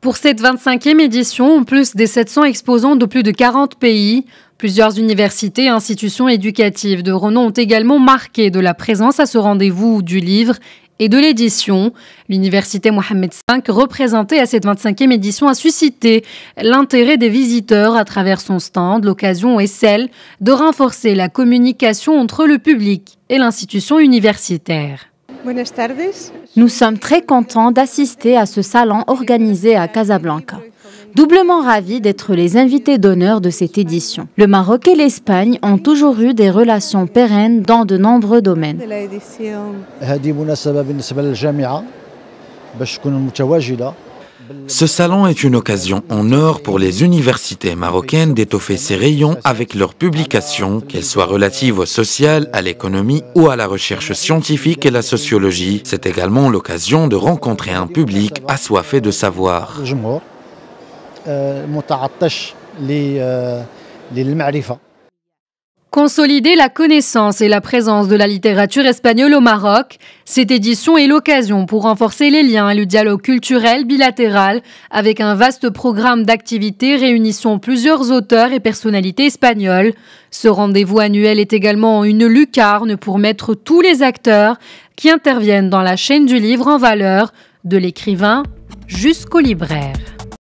Pour cette 25e édition, en plus des 700 exposants de plus de 40 pays, plusieurs universités et institutions éducatives de renom ont également marqué de la présence à ce rendez-vous du livre et de l'édition. L'université Mohamed V, représentée à cette 25e édition, a suscité l'intérêt des visiteurs à travers son stand. L'occasion est celle de renforcer la communication entre le public et l'institution universitaire. Nous sommes très contents d'assister à ce salon organisé à Casablanca. Doublement ravis d'être les invités d'honneur de cette édition. Le Maroc et l'Espagne ont toujours eu des relations pérennes dans de nombreux domaines. Ce salon est une occasion en or pour les universités marocaines d'étoffer ses rayons avec leurs publications, qu'elles soient relatives au social, à l'économie ou à la recherche scientifique et la sociologie. C'est également l'occasion de rencontrer un public assoiffé de savoir. Consolider la connaissance et la présence de la littérature espagnole au Maroc, cette édition est l'occasion pour renforcer les liens et le dialogue culturel bilatéral avec un vaste programme d'activités réunissant plusieurs auteurs et personnalités espagnoles. Ce rendez-vous annuel est également une lucarne pour mettre tous les acteurs qui interviennent dans la chaîne du livre en valeur, de l'écrivain jusqu'au libraire.